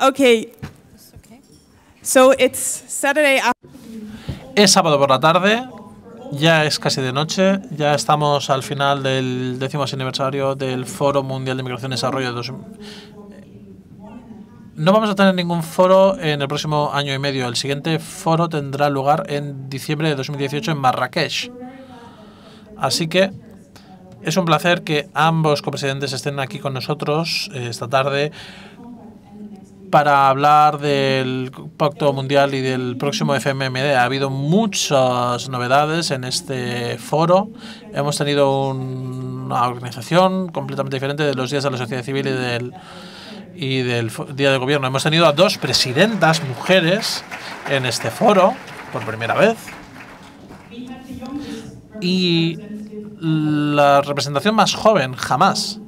Okay. So it's Saturday Es sábado por la tarde, ya es casi de noche, ya estamos al final del décimo aniversario del Foro Mundial de Migración y Desarrollo. de dos- No vamos a tener ningún foro en el próximo año y medio. El siguiente foro tendrá lugar en diciembre de 2018 en Marrakech. Así que es un placer que ambos copresidentes estén aquí con nosotros eh, esta tarde para hablar del Pacto Mundial y del próximo FMMD. Ha habido muchas novedades en este foro. Hemos tenido un- una organización completamente diferente de los días de la sociedad civil y del, y del Día del Gobierno. Hemos tenido a dos presidentas mujeres en este foro por primera vez. Y la representación más joven jamás.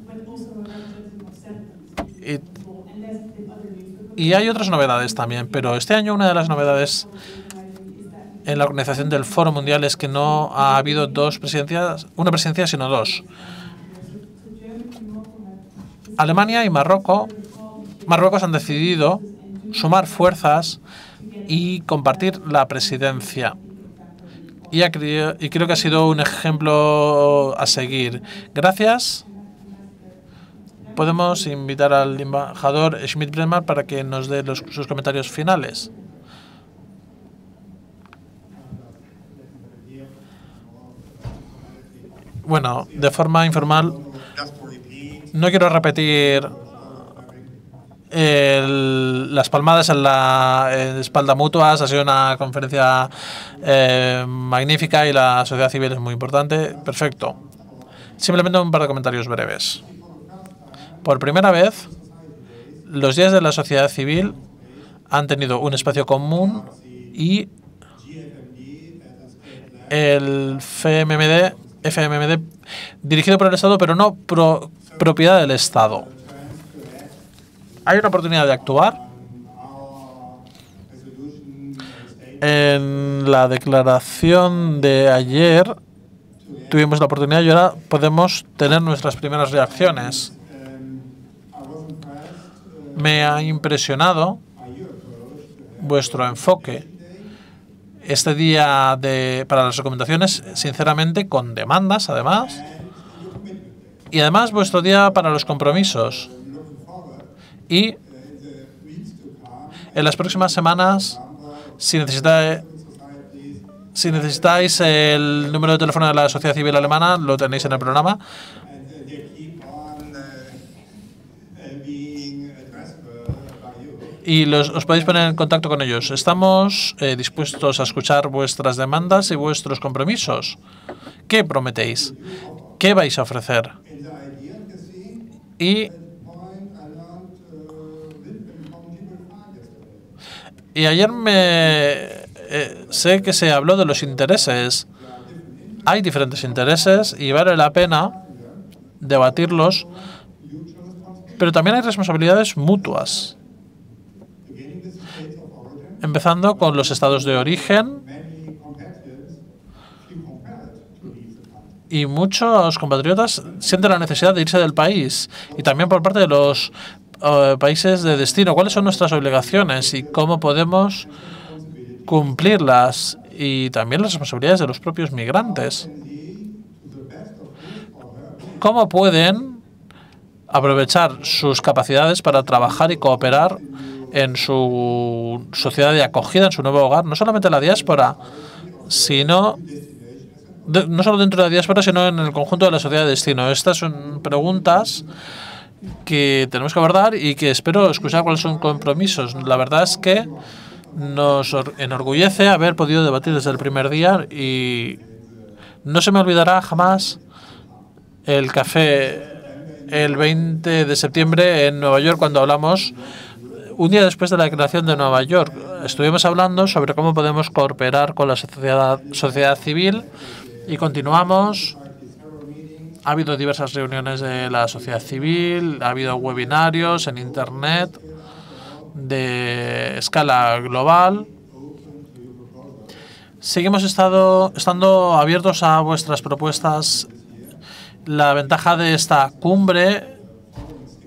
Y y hay otras novedades también, pero este año una de las novedades en la organización del Foro Mundial es que no ha habido dos presidencias, una presidencia, sino dos. Alemania y Marruecos, Marruecos han decidido sumar fuerzas y compartir la presidencia. Y, ha y creo que ha sido un ejemplo a seguir. Gracias podemos invitar al embajador Schmidt Bremer para que nos dé sus comentarios finales. Bueno, de forma informal, no quiero repetir las palmadas en la espalda mutuas. Ha sido una conferencia eh, magnífica y la sociedad civil es muy importante. Perfecto. Simplemente un par de comentarios breves. Por primera vez, los días de la sociedad civil han tenido un espacio común y el FMMD, FMMD dirigido por el Estado, pero no pro- propiedad del Estado. Hay una oportunidad de actuar. En la declaración de ayer tuvimos la oportunidad y ahora podemos tener nuestras primeras reacciones. Me ha impresionado vuestro enfoque este día de, para las recomendaciones, sinceramente, con demandas, además. Y además vuestro día para los compromisos. Y en las próximas semanas, si necesitáis, si necesitáis el número de teléfono de la Sociedad Civil Alemana, lo tenéis en el programa. Y los, os podéis poner en contacto con ellos. Estamos eh, dispuestos a escuchar vuestras demandas y vuestros compromisos. ¿Qué prometéis? ¿Qué vais a ofrecer? Y, y ayer me eh, sé que se habló de los intereses. Hay diferentes intereses y vale la pena debatirlos, pero también hay responsabilidades mutuas empezando con los estados de origen y muchos compatriotas sienten la necesidad de irse del país y también por parte de los eh, países de destino. ¿Cuáles son nuestras obligaciones y cómo podemos cumplirlas? Y también las responsabilidades de los propios migrantes. ¿Cómo pueden aprovechar sus capacidades para trabajar y cooperar en su sociedad de acogida, en su nuevo hogar, no solamente en la diáspora, sino no solo dentro de la diáspora, sino en el conjunto de la sociedad de destino. Estas son preguntas que tenemos que abordar y que espero escuchar cuáles son compromisos. La verdad es que nos or- enorgullece haber podido debatir desde el primer día y no se me olvidará jamás el café el 20 de septiembre en Nueva York cuando hablamos un día después de la declaración de Nueva York. Estuvimos hablando sobre cómo podemos cooperar con la sociedad, sociedad civil y continuamos. Ha habido diversas reuniones de la sociedad civil, ha habido webinarios en Internet de escala global. Seguimos estado, estando abiertos a vuestras propuestas. La ventaja de esta cumbre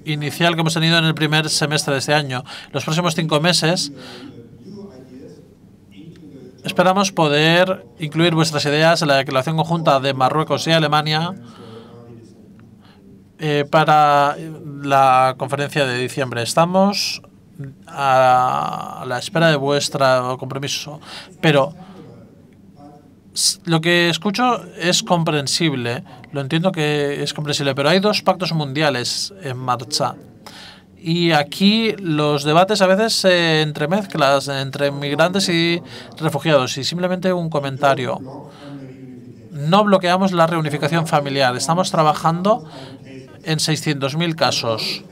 inicial que hemos tenido en el primer semestre de este año. Los próximos cinco meses esperamos poder incluir vuestras ideas en la declaración conjunta de Marruecos y Alemania eh, para la conferencia de diciembre. Estamos a la espera de vuestro compromiso, pero lo que escucho es comprensible, lo entiendo que es comprensible, pero hay dos pactos mundiales en marcha. Y aquí los debates a veces se entremezclan entre migrantes y refugiados. Y simplemente un comentario. No bloqueamos la reunificación familiar. Estamos trabajando en 600.000 casos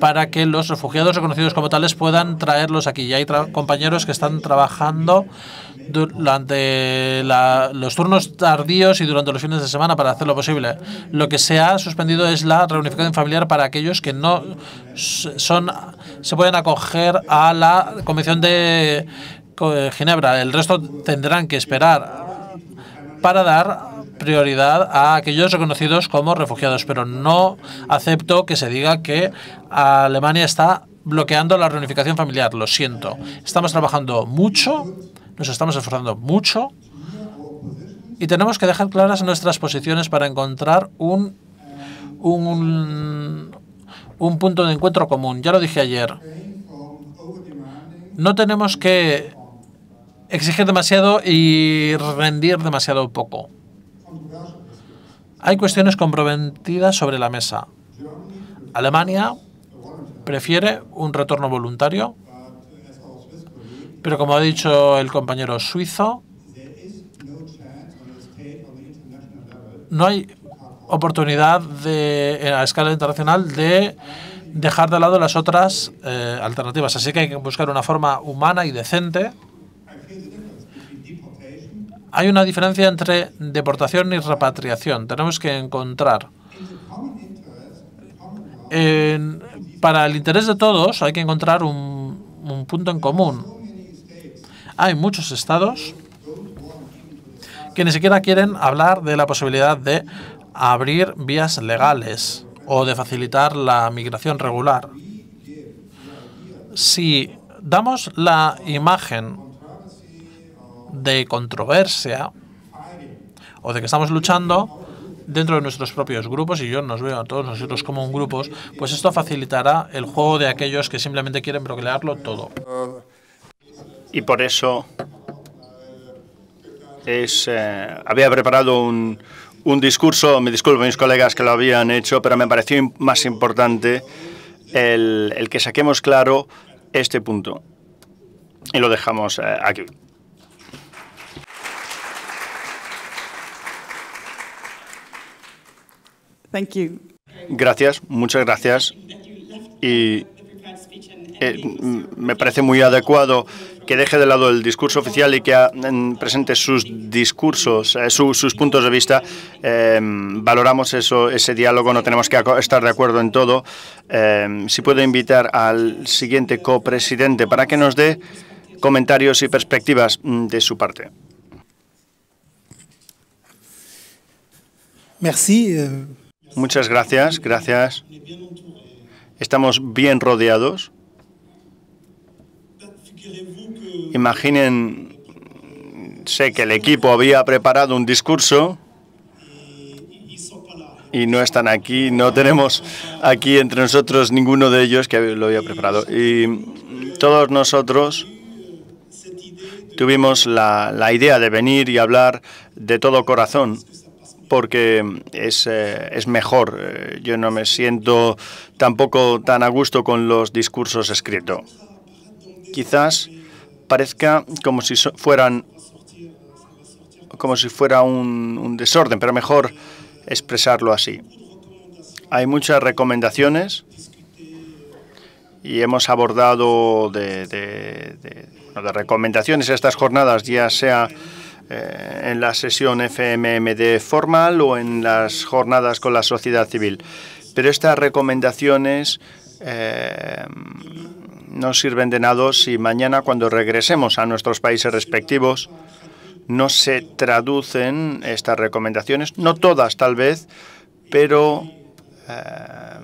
para que los refugiados reconocidos como tales puedan traerlos aquí. Y hay compañeros que están trabajando durante los turnos tardíos y durante los fines de semana para hacerlo posible. Lo que se ha suspendido es la reunificación familiar para aquellos que no son se pueden acoger a la Convención de Ginebra. El resto tendrán que esperar para dar prioridad a aquellos reconocidos como refugiados, pero no acepto que se diga que Alemania está bloqueando la reunificación familiar. Lo siento. Estamos trabajando mucho nos estamos esforzando mucho y tenemos que dejar claras nuestras posiciones para encontrar un, un, un punto de encuentro común. Ya lo dije ayer. No tenemos que exigir demasiado y rendir demasiado poco. Hay cuestiones comprometidas sobre la mesa. Alemania prefiere un retorno voluntario pero como ha dicho el compañero suizo, no hay oportunidad de, a escala internacional de dejar de lado las otras eh, alternativas. Así que hay que buscar una forma humana y decente. Hay una diferencia entre deportación y repatriación. Tenemos que encontrar, para el interés de todos, hay que encontrar un, un punto en común. Hay muchos estados que ni siquiera quieren hablar de la posibilidad de abrir vías legales o de facilitar la migración regular. Si damos la imagen de controversia o de que estamos luchando dentro de nuestros propios grupos, y yo nos veo a todos nosotros como un grupo, pues esto facilitará el juego de aquellos que simplemente quieren bloquearlo todo y por eso es, eh, había preparado un, un, discurso, me disculpo a mis colegas que lo habían hecho, pero me pareció más importante el, el que saquemos claro este punto. Y lo dejamos eh, aquí. Thank you. Gracias, muchas gracias. Y eh, me parece muy adecuado que deje de lado el discurso oficial y que presente sus discursos, eh, sus puntos de vista. Em, valoramos eso, ese diálogo, no tenemos que estar de acuerdo en todo. Si puede invitar al siguiente copresidente para que nos dé comentarios y perspectivas mm, de su parte. Merci. Eh. Muchas gracias, gracias. Estamos bien rodeados. Imaginen, sé que el equipo había preparado un discurso y no están aquí, no tenemos aquí entre nosotros ninguno de ellos que lo había preparado. Y todos nosotros tuvimos la, la idea de venir y hablar de todo corazón porque es, eh, es mejor. Eh, yo no me siento tampoco tan a gusto con los discursos escritos. Quizás parezca como si fueran como si fuera un, desorden, pero mejor expresarlo así. Hay muchas recomendaciones y hemos abordado de, de, recomendaciones estas jornadas, ya sea eh, en la sesión FMMD formal o en las jornadas con la sociedad civil. Pero estas recomendaciones eh, no sirven de nada si mañana cuando regresemos a nuestros países respectivos no se traducen estas recomendaciones, no todas tal vez, pero eh,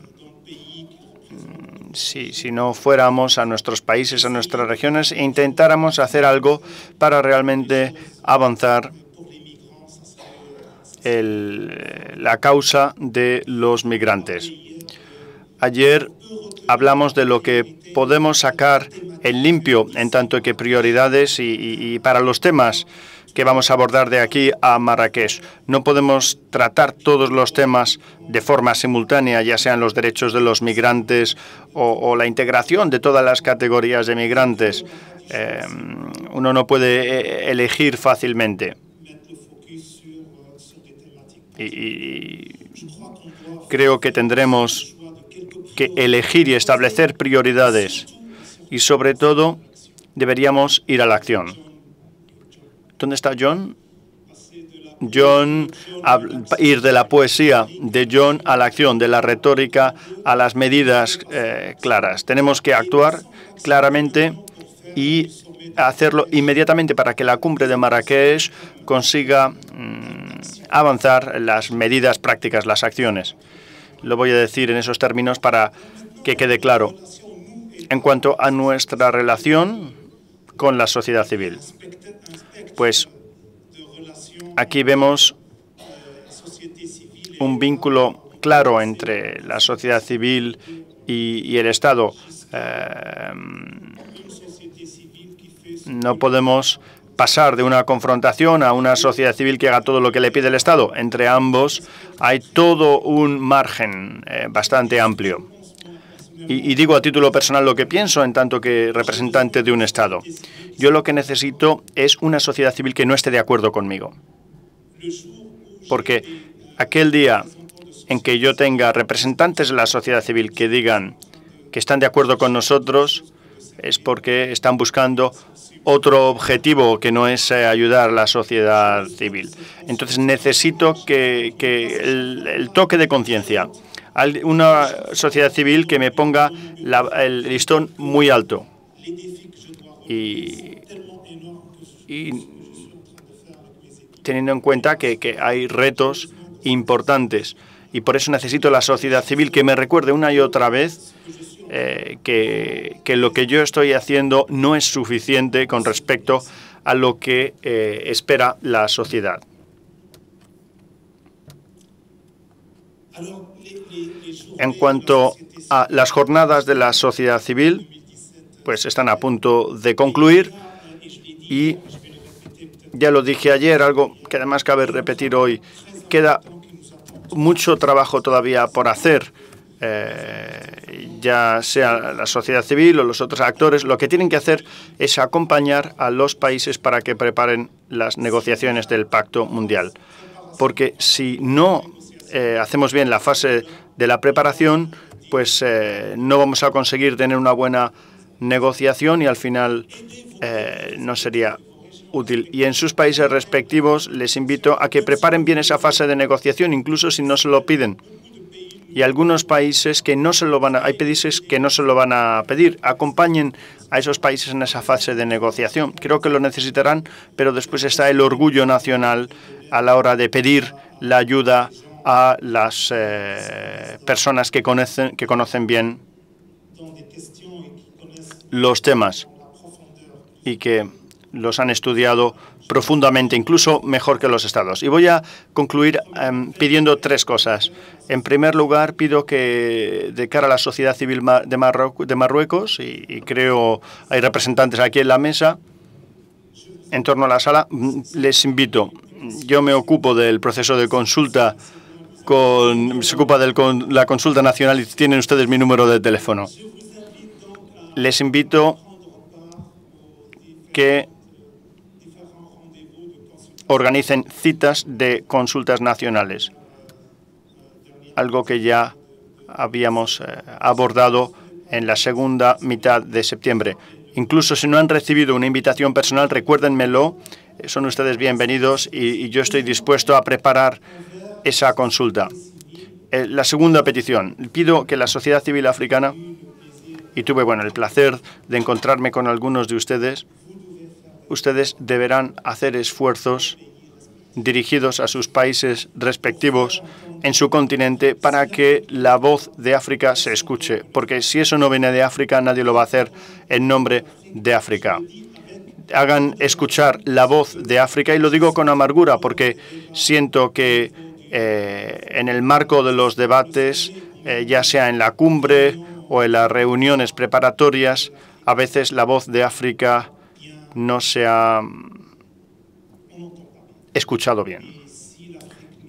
si, no fuéramos a nuestros países, a nuestras regiones e intentáramos hacer algo para realmente avanzar la causa de los migrantes. Ayer hablamos de lo que podemos sacar en limpio en tanto que prioridades y, para los temas que vamos a abordar de aquí a Marrakech. No podemos tratar todos los temas de forma simultánea, ya sean los derechos de los migrantes o, la integración de todas las categorías de migrantes. Eh, uno no puede elegir fácilmente. Y creo que tendremos que elegir y establecer prioridades y sobre todo deberíamos ir a la acción. ¿Dónde está John? John, ir de la poesía de John a la acción, de la retórica a las medidas eh, claras. Tenemos que actuar claramente y hacerlo inmediatamente para que la cumbre de Marrakech consiga mmm, avanzar las medidas prácticas, las acciones. Lo voy a decir en esos términos para que quede claro. En cuanto a nuestra relación con la sociedad civil, pues aquí vemos un vínculo claro entre la sociedad civil y, el Estado. Eh, no podemos pasar de una confrontación a una sociedad civil que haga todo lo que le pide el Estado. Entre ambos hay todo un margen eh, bastante amplio. Y, y, digo a título personal lo que pienso en tanto que representante de un Estado. Yo lo que necesito es una sociedad civil que no esté de acuerdo conmigo. Porque aquel día en que yo tenga representantes de la sociedad civil que digan que están de acuerdo con nosotros, es porque están buscando otro objetivo que no es eh, ayudar a la sociedad civil. Entonces necesito que, que el, toque de conciencia, una sociedad civil que me ponga el listón muy alto. Y, y teniendo en cuenta que, que hay retos importantes. Y por eso necesito la sociedad civil que me recuerde una y otra vez eh, que, que, lo que yo estoy haciendo no es suficiente con respecto a lo que eh, espera la sociedad. En cuanto a las jornadas de la sociedad civil, pues están a punto de concluir y ya lo dije ayer, algo que además cabe repetir hoy, queda mucho trabajo todavía por hacer eh, ya sea la sociedad civil o los otros actores, lo que tienen que hacer es acompañar a los países para que preparen las negociaciones del Pacto Mundial. Porque si no eh, hacemos bien la fase de la preparación, pues eh, no vamos a conseguir tener una buena negociación y al final eh, no sería útil. Y en sus países respectivos les invito a que preparen bien esa fase de negociación, incluso si no se lo piden y algunos países que no se lo van a, hay países que no se lo van a pedir. Acompañen a esos países en esa fase de negociación. Creo que lo necesitarán, pero después está el orgullo nacional a la hora de pedir la ayuda a las eh, personas que conocen, que conocen bien los temas y que los han estudiado profundamente, incluso mejor que los estados. Y voy a concluir um, pidiendo tres cosas. En primer lugar, pido que de cara a la sociedad civil de, Marruecos, y, y creo hay representantes aquí en la mesa, en torno a la sala, mm, les invito. Yo me ocupo del proceso de consulta con, se ocupa de la consulta nacional y tienen ustedes mi número de teléfono. Les invito que organicen citas de consultas nacionales, algo que ya habíamos eh, abordado en la segunda mitad de septiembre. Incluso si no han recibido una invitación personal, recuérdenmelo, eh, son ustedes bienvenidos y, yo estoy dispuesto a preparar esa consulta. Eh, la segunda petición, pido que la sociedad civil africana, y tuve bueno, el placer de encontrarme con algunos de ustedes, ustedes deberán hacer esfuerzos dirigidos a sus países respectivos en su continente para que la voz de África se escuche, porque si eso no viene de África, nadie lo va a hacer en nombre de África. Hagan escuchar la voz de África y lo digo con amargura porque siento que eh, en el marco de los debates, eh, ya sea en la cumbre o en las reuniones preparatorias, a veces la voz de África no se ha escuchado bien.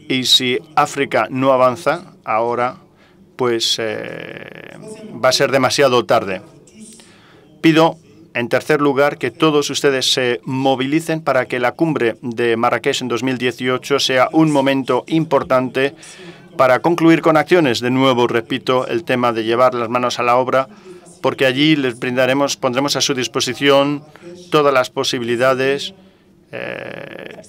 Y si África no avanza ahora, pues eh, va a ser demasiado tarde. Pido, en tercer lugar, que todos ustedes se movilicen para que la cumbre de Marrakech en 2018 sea un momento importante para concluir con acciones. De nuevo, repito, el tema de llevar las manos a la obra, porque allí les brindaremos, pondremos a su disposición todas las posibilidades eh,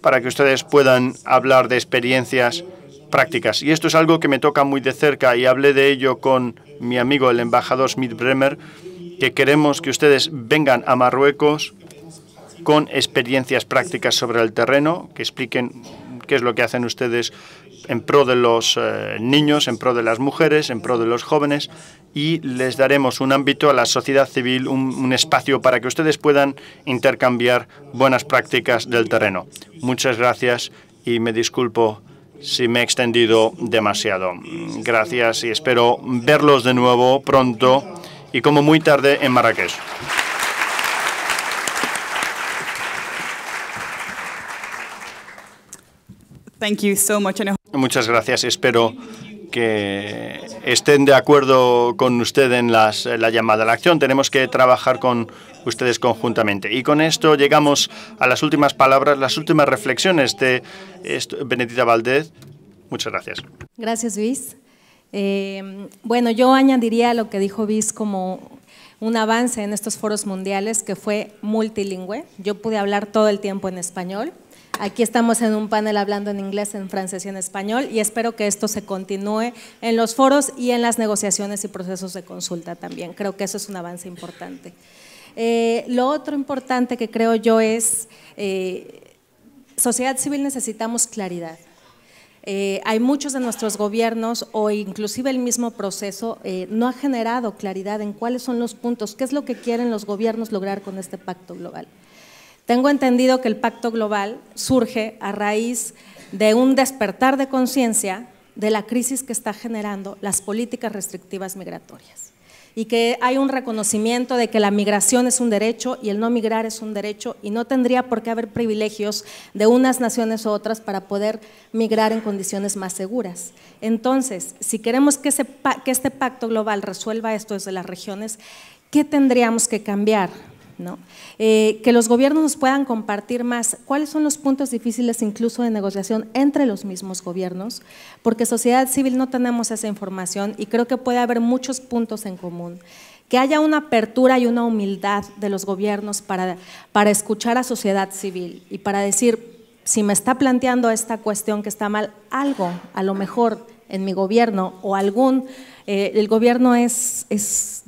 para que ustedes puedan hablar de experiencias prácticas. Y esto es algo que me toca muy de cerca y hablé de ello con mi amigo el embajador Smith Bremer, que queremos que ustedes vengan a Marruecos con experiencias prácticas sobre el terreno, que expliquen qué es lo que hacen ustedes en pro de los eh, niños, en pro de las mujeres, en pro de los jóvenes y les daremos un ámbito a la sociedad civil, un, espacio para que ustedes puedan intercambiar buenas prácticas del terreno. Muchas gracias y me disculpo si me he extendido demasiado. Gracias y espero verlos de nuevo pronto y como muy tarde en Marrakech. Thank you so much. Muchas gracias. Espero que estén de acuerdo con usted en las, la llamada a la acción. Tenemos que trabajar con ustedes conjuntamente. Y con esto llegamos a las últimas palabras, las últimas reflexiones de Benedita Valdez. Muchas gracias. Gracias, Luis. Eh, bueno, yo añadiría lo que dijo Luis como un avance en estos foros mundiales que fue multilingüe. Yo pude hablar todo el tiempo en español. Aquí estamos en un panel hablando en inglés, en francés y en español y espero que esto se continúe en los foros y en las negociaciones y procesos de consulta también. Creo que eso es un avance importante. Eh, lo otro importante que creo yo es, eh, sociedad civil necesitamos claridad. Eh, hay muchos de nuestros gobiernos o inclusive el mismo proceso no ha generado claridad en cuáles son los puntos, qué es lo que quieren los gobiernos lograr con este pacto global. Tengo entendido que el pacto global surge a raíz de un despertar de conciencia de la crisis que está generando las políticas restrictivas migratorias y que hay un reconocimiento de que la migración es un derecho y el no migrar es un derecho y no tendría por qué haber privilegios de unas naciones u otras para poder migrar en condiciones más seguras. Entonces, si queremos que, que este pacto global resuelva esto desde las regiones, ¿qué tendríamos que cambiar? Eh, que los gobiernos nos puedan compartir más cuáles son los puntos difíciles incluso de negociación entre los mismos gobiernos, porque sociedad civil no tenemos esa información y creo que puede haber muchos puntos en común. Que haya una apertura y una humildad de los gobiernos para, para escuchar a sociedad civil y para decir, si me está planteando esta cuestión que está mal, algo a lo mejor en mi gobierno o algún eh, el gobierno es, es,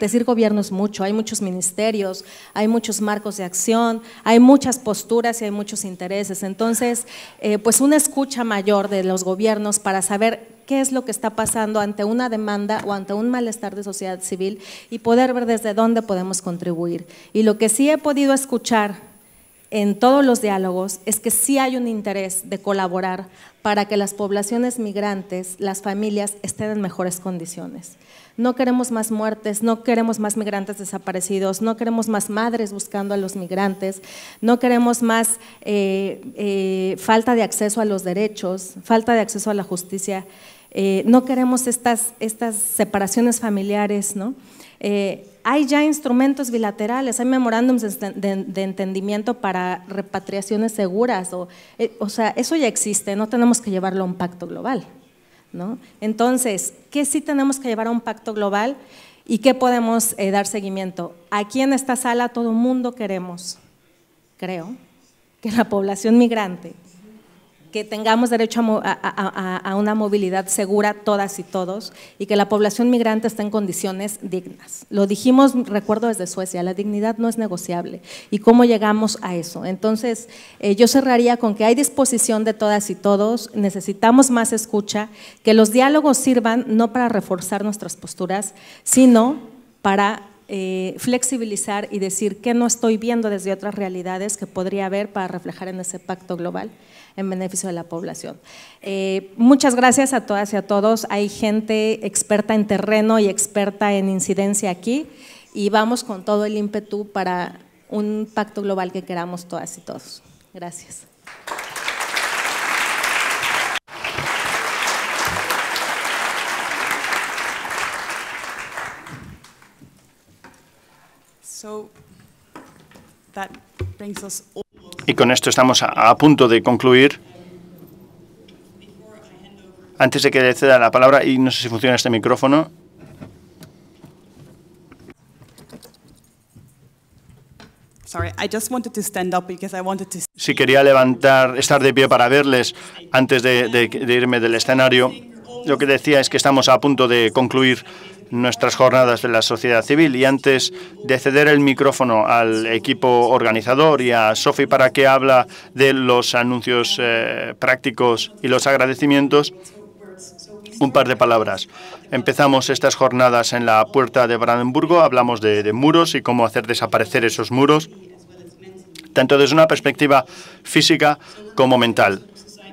decir gobierno es mucho, hay muchos ministerios, hay muchos marcos de acción, hay muchas posturas y hay muchos intereses. Entonces, eh, pues una escucha mayor de los gobiernos para saber qué es lo que está pasando ante una demanda o ante un malestar de sociedad civil y poder ver desde dónde podemos contribuir. Y lo que sí he podido escuchar en todos los diálogos es que sí hay un interés de colaborar para que las poblaciones migrantes, las familias, estén en mejores condiciones. No queremos más muertes, no queremos más migrantes desaparecidos, no queremos más madres buscando a los migrantes, no queremos más eh, eh, falta de acceso a los derechos, falta de acceso a la justicia, eh, no queremos estas, estas separaciones familiares, ¿no? Hay ya instrumentos bilaterales, hay memorándums de, entendimiento para repatriaciones seguras, o, eh, o sea, eso ya existe, no tenemos que llevarlo a un pacto global. ¿no? Entonces, ¿qué sí tenemos que llevar a un pacto global y qué podemos eh, dar seguimiento? Aquí en esta sala todo el mundo queremos, creo, que la población migrante que tengamos derecho a, una movilidad segura todas y todos y que la población migrante esté en condiciones dignas. Lo dijimos, recuerdo desde Suecia, la dignidad no es negociable. ¿Y cómo llegamos a eso? Entonces, eh, yo cerraría con que hay disposición de todas y todos, necesitamos más escucha, que los diálogos sirvan no para reforzar nuestras posturas, sino para eh, flexibilizar y decir qué no estoy viendo desde otras realidades que podría haber para reflejar en ese pacto global en beneficio de la población. Eh, muchas gracias a todas y a todos. Hay gente experta en terreno y experta en incidencia aquí y vamos con todo el ímpetu para un pacto global que queramos todas y todos. Gracias. Y con esto estamos a, punto de concluir. Antes de que le ceda la palabra, y no sé si funciona este micrófono. Si quería levantar, estar de pie para verles antes de irme del escenario. Lo que decía es que estamos a punto de concluir nuestras jornadas de la sociedad civil. Y antes de ceder el micrófono al equipo organizador y a Sofi para que habla de los anuncios eh, prácticos y los agradecimientos, un par de palabras. Empezamos estas jornadas en la puerta de Brandenburgo, hablamos de muros y cómo hacer desaparecer esos muros, tanto desde una perspectiva física como mental.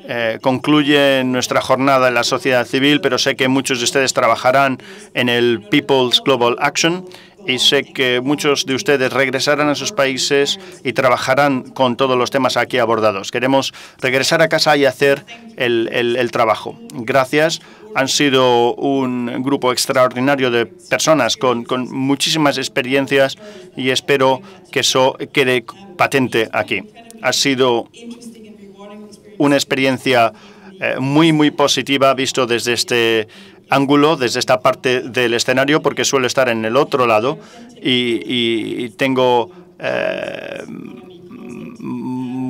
Eh, concluye nuestra jornada en la sociedad civil, pero sé que muchos de ustedes trabajarán en el People's Global Action y sé que muchos de ustedes regresarán a sus países y trabajarán con todos los temas aquí abordados. Queremos regresar a casa y hacer el, trabajo. Gracias. Han sido un grupo extraordinario de personas con, con muchísimas experiencias y espero que eso quede patente aquí. Ha sido una experiencia eh, muy, muy positiva visto desde este ángulo, desde esta parte del escenario, porque suelo estar en el otro lado y, tengo eh,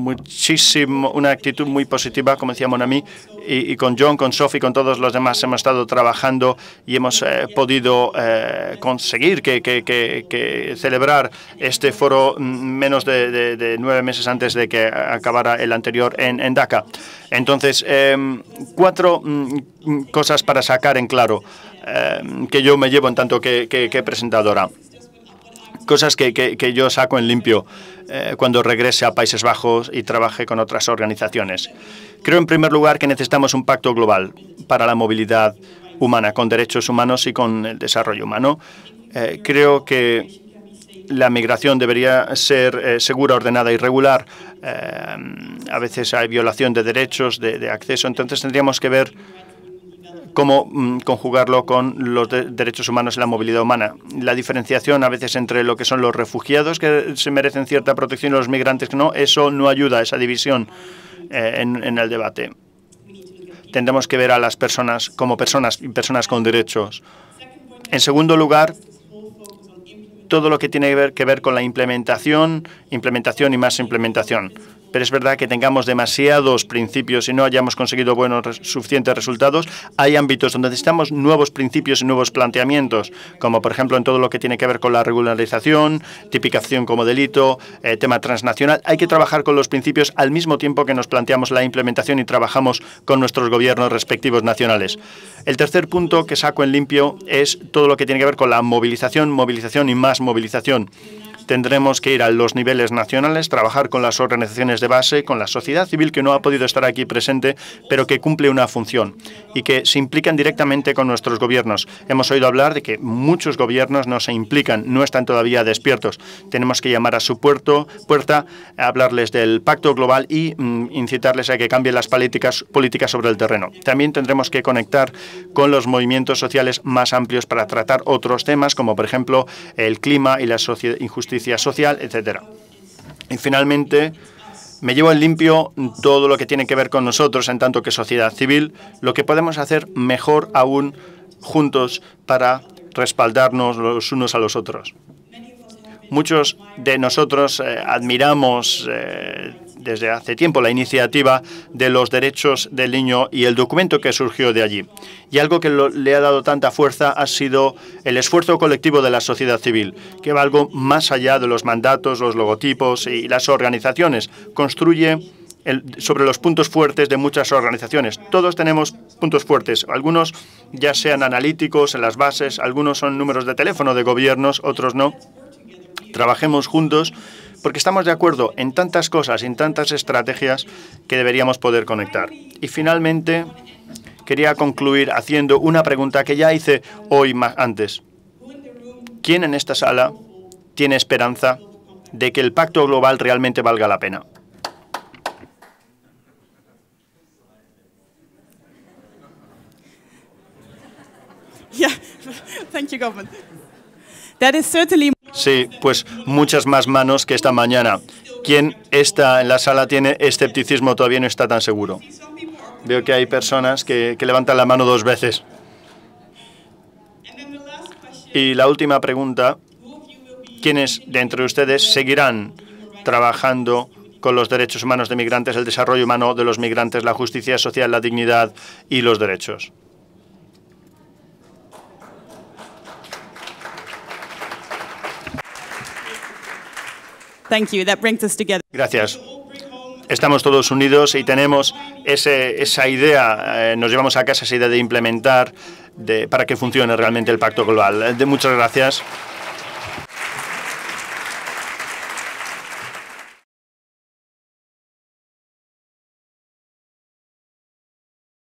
muchísimo, una actitud muy positiva, como decía Monami, y, y con John, con Sophie, con todos los demás hemos estado trabajando y hemos eh, podido eh, conseguir que, celebrar este foro menos de, nueve meses antes de que acabara el anterior en, en Dhaka. Entonces, em, cuatro mm, cosas para sacar en claro em, que yo me llevo en tanto que, presentadora cosas que, yo saco en limpio eh, cuando regrese a Países Bajos y trabaje con otras organizaciones. Creo, en primer lugar, que necesitamos un pacto global para la movilidad humana, con derechos humanos y con el desarrollo humano. Eh, creo que la migración debería ser eh, segura, ordenada y regular. a veces hay violación de derechos, de, de acceso, entonces tendríamos que ver cómo mm, conjugarlo con los derechos humanos y la movilidad humana. La diferenciación a veces entre lo que son los refugiados que se merecen cierta protección y los migrantes que no, eso no ayuda a esa división eh, en, el debate. Tendremos que ver a las personas como personas y personas con derechos. En segundo lugar, todo lo que tiene que ver, que ver con la implementación, implementación y más implementación pero es verdad que tengamos demasiados principios y no hayamos conseguido buenos suficientes resultados. Hay ámbitos donde necesitamos nuevos principios y nuevos planteamientos, como por ejemplo en todo lo que tiene que ver con la regularización, tipificación como delito, eh, tema transnacional. Hay que trabajar con los principios al mismo tiempo que nos planteamos la implementación y trabajamos con nuestros gobiernos respectivos nacionales. El tercer punto que saco en limpio es todo lo que tiene que ver con la movilización, movilización y más movilización tendremos que ir a los niveles nacionales, trabajar con las organizaciones de base, con la sociedad civil que no ha podido estar aquí presente, pero que cumple una función y que se implican directamente con nuestros gobiernos. Hemos oído hablar de que muchos gobiernos no se implican, no están todavía despiertos. Tenemos que llamar a su puerto, puerta, hablarles del pacto global y mm, incitarles a que cambien las políticas, políticas sobre el terreno. También tendremos que conectar con los movimientos sociales más amplios para tratar otros temas, como por ejemplo el clima y la injusticia social, etcétera. Y finalmente, me llevo en limpio todo lo que tiene que ver con nosotros en tanto que sociedad civil, lo que podemos hacer mejor aún juntos para respaldarnos los unos a los otros. Muchos de nosotros eh, admiramos, eh, desde hace tiempo la iniciativa de los derechos del niño y el documento que surgió de allí. Y algo que le ha dado tanta fuerza ha sido el esfuerzo colectivo de la sociedad civil, que va algo más allá de los mandatos, los logotipos y las organizaciones. Construye sobre los puntos fuertes de muchas organizaciones. Todos tenemos puntos fuertes, algunos ya sean analíticos en las bases, algunos son números de teléfono de gobiernos, otros no. Trabajemos juntos porque estamos de acuerdo en tantas cosas, en tantas estrategias que deberíamos poder conectar. Y finalmente, quería concluir haciendo una pregunta que ya hice hoy más antes. ¿Quién en esta sala tiene esperanza de que el pacto global realmente valga la pena? Sí, pues muchas más manos que esta mañana. ¿Quién está en la sala tiene escepticismo todavía no está tan seguro? Veo que hay personas que, que levantan la mano dos veces. Y la última pregunta, ¿quiénes de entre ustedes seguirán trabajando con los derechos humanos de migrantes, el desarrollo humano de los migrantes, la justicia social, la dignidad y los derechos? Gracias. Estamos todos unidos y tenemos esa idea, eh, nos llevamos a casa esa idea de implementar para que funcione realmente el pacto global. De, muchas gracias.